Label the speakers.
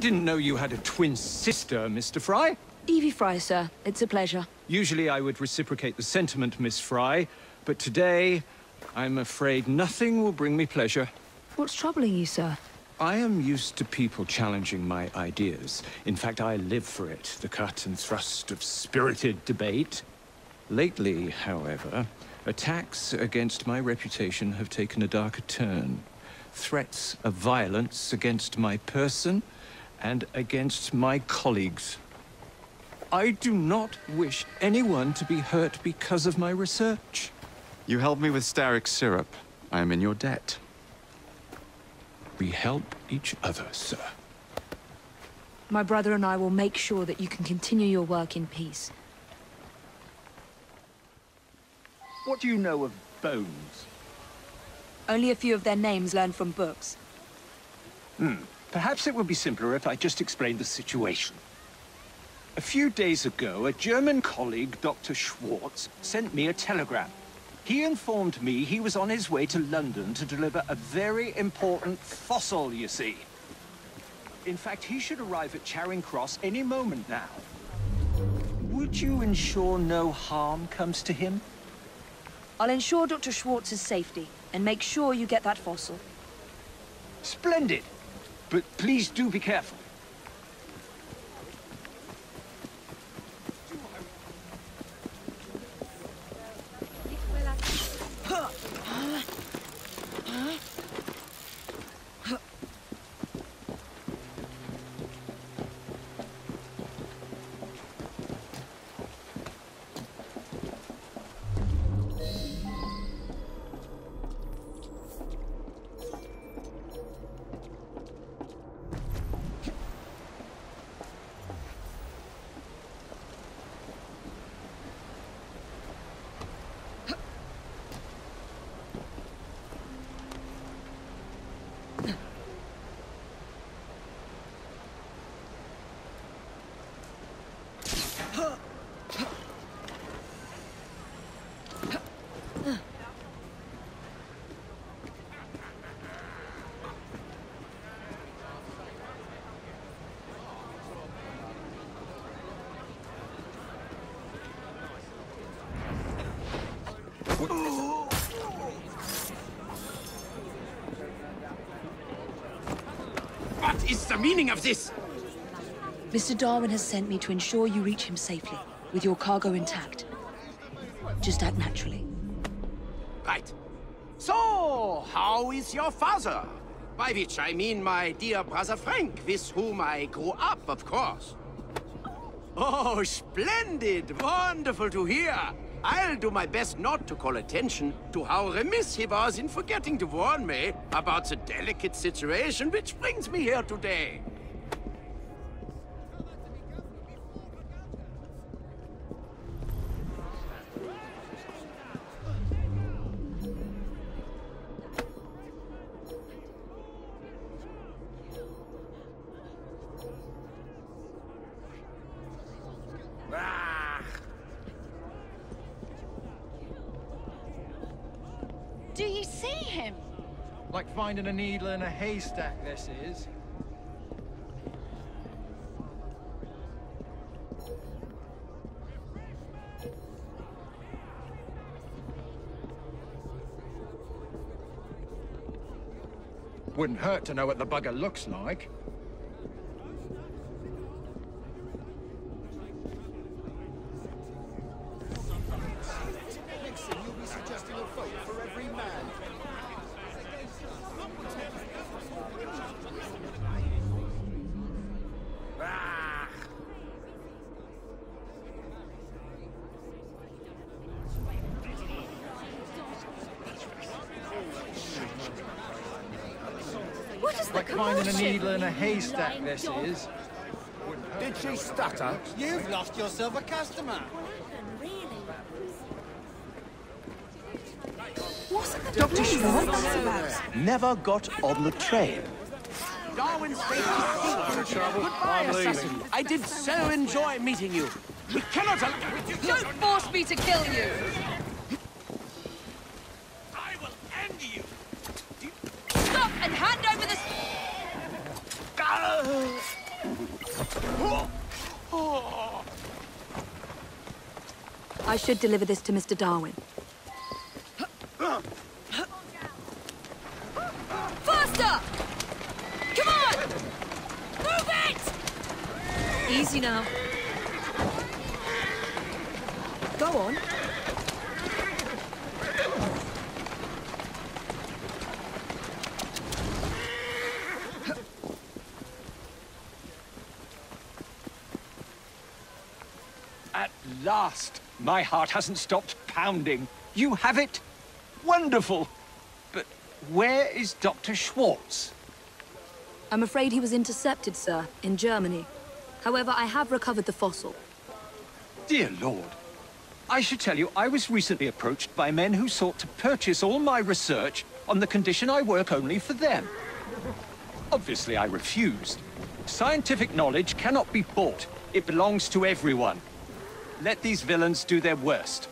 Speaker 1: didn't know you had a twin sister, Mr. Fry.
Speaker 2: Evie Fry, sir. It's a pleasure.
Speaker 1: Usually I would reciprocate the sentiment, Miss Fry, but today, I'm afraid nothing will bring me pleasure.
Speaker 2: What's troubling you, sir?
Speaker 1: I am used to people challenging my ideas. In fact, I live for it, the cut and thrust of spirited debate. Lately, however, attacks against my reputation have taken a darker turn. Threats of violence against my person and against my colleagues. I do not wish anyone to be hurt because of my research.
Speaker 3: You helped me with Starrick syrup. I am in your debt.
Speaker 1: We help each other, sir.
Speaker 2: My brother and I will make sure that you can continue your work in peace.
Speaker 4: What do you know of bones?
Speaker 2: Only a few of their names learned from books.
Speaker 4: Hmm. Perhaps it would be simpler if I just explained the situation. A few days ago, a German colleague, Dr. Schwartz, sent me a telegram. He informed me he was on his way to London to deliver a very important fossil, you see. In fact, he should arrive at Charing Cross any moment now. Would you ensure no harm comes to him?
Speaker 2: I'll ensure Dr. Schwartz's safety, and make sure you get that fossil.
Speaker 4: Splendid! But please do be careful.
Speaker 5: What is the meaning of this?
Speaker 2: Mr. Darwin has sent me to ensure you reach him safely, with your cargo intact. Just act naturally.
Speaker 5: Right. So, how is your father? By which I mean my dear brother Frank, with whom I grew up, of course. Oh, splendid! Wonderful to hear! I'll do my best not to call attention to how remiss he was in forgetting to warn me about the delicate situation which brings me here today.
Speaker 6: Do you see him?
Speaker 7: Like finding a needle in a haystack, this is. Wouldn't hurt to know what the bugger looks like.
Speaker 6: The
Speaker 7: Like finding a needle in a haystack, this is.
Speaker 8: Did she stutter?
Speaker 9: You've lost yourself a customer.
Speaker 2: Dr. Schwartz?
Speaker 8: Never got on the train.
Speaker 5: Darwin stayed Goodbye, assassin. I did so enjoy meeting you. We cannot allow...
Speaker 2: Don't force me to kill you! I should deliver this to Mr. Darwin.
Speaker 6: Faster! Come on! Move it!
Speaker 2: Easy now. Go on.
Speaker 4: At last! My heart hasn't stopped pounding. You have it? Wonderful! But where is Dr. Schwartz?
Speaker 2: I'm afraid he was intercepted, sir, in Germany. However, I have recovered the fossil.
Speaker 4: Dear Lord. I should tell you, I was recently approached by men who sought to purchase all my research on the condition I work only for them. Obviously, I refused. Scientific knowledge cannot be bought. It belongs to everyone. Let these villains do their worst.